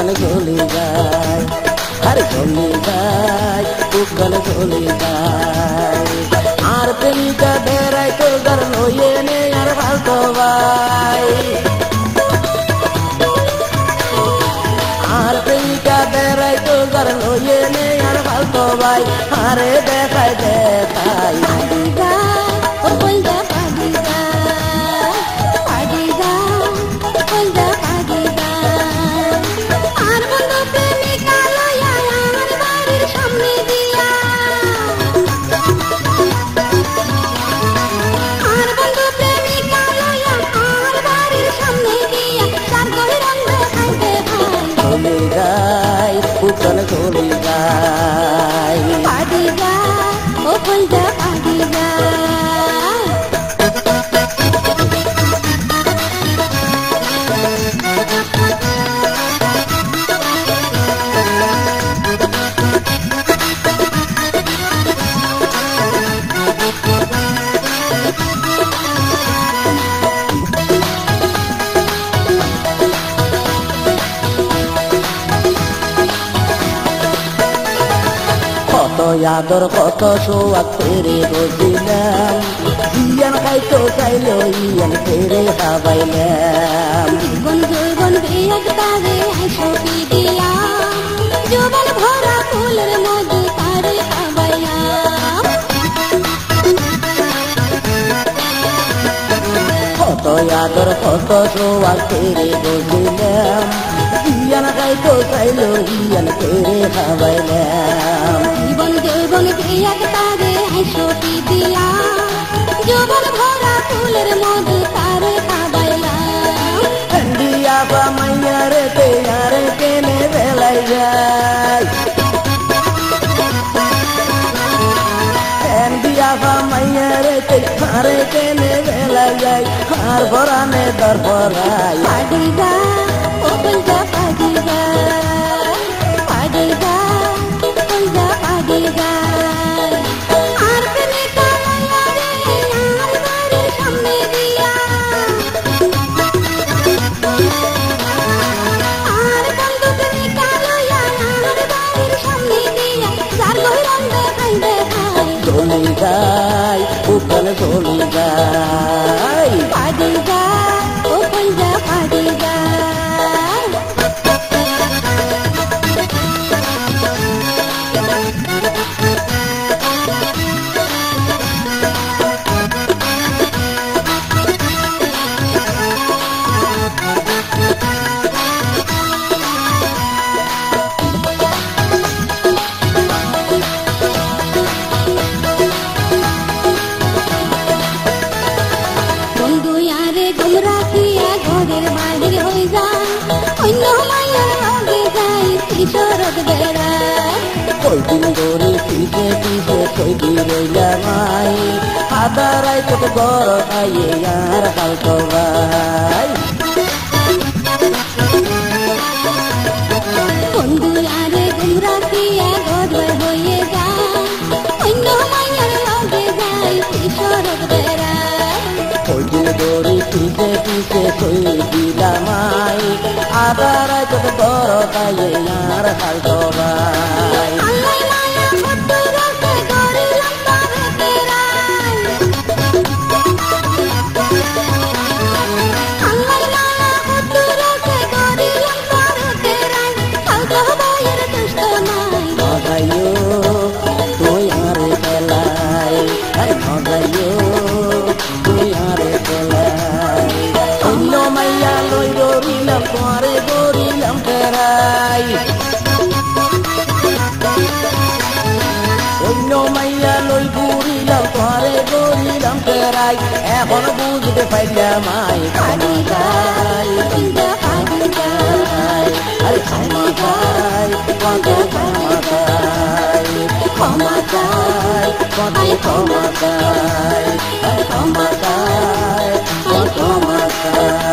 বুকালে চলে যায়, আরে চলে যায় বুকালে চলে যায়। আর প্রেমিকা বেড়াই তো গার লইয়ে নে আর ভালো ভাই। আর প্রেমিকা বেড়াই তো গার লইয়ে নে আর ভালো ভাই। আরে দেখাই দেখাই আদর কত সোয়াদ ফেরে বসিলাম ইয়ান খাইতো চাইলো ইয়ান ফেরে খাবাইলাম জীবন বন্ধু, একবারে তারে হাসি দিয়া, যৌবন ভরা ফুলের মধু আদর কত সোয়াদ ফেরে বসিলাম ইয়ান খাইতো চাইলো ইয়ান ফেরে খাবাইলাম জীবন যৌবন বিরাট তারে হাসি দিয়া যৌবন ভরা ফুলের মধু তারে খাবাইলাম ঠন্ডিয়া বা মাইয়ারে তেয়ারে কেনে বেলাই যায় ঠন্ডিয়া বা মাইয়ারে তেয়ারে কেনে যায় আর ভরানে দর ভরাই পাগিদা ও কলজা পাগিদা পাগিদা কলজা পাগিদা আর প্রেমিকা লইয়া রে আর বাড়ির সামনে দিয়া। আর বন্ধু প্রেমিকা লইয়া আর বাড়ির সামনে দিয়া। যার গই রং দেখাই দেখাই চলে যায় উকালে চলে কিশোরত বেড়ায় কয়দিন ধরে পিছে পিছে কয়দিন রইলাম আই আদারাই তোকে বড় আইয়ে আর হাল ভাই বন্ধু আরে গুমরা খিয়া ঘর হয়ে যায় অন্য মায়ের লগে যাই কিশোরত বেড়ায় কয়দিন ধরে পিছে পিছে কই দিলাম I por para llegar al Tobay. বুঝতে পারলাম আয় খানি গায় খানি গায় আরে ক্ষমা গায় কত ক্ষমা গায় ক্ষমা গায় কত ক্ষমা গায় আরে ক্ষমা গায় কত ক্ষমা গায়